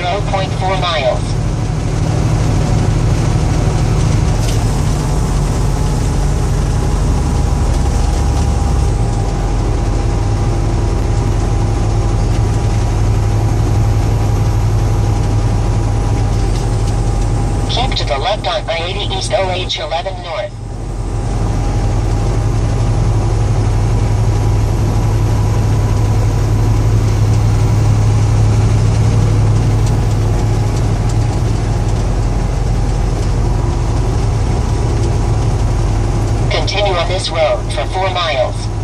0.4 miles. Keep to the left on I-80 East OH 11 North. Continue on this road for 4 miles.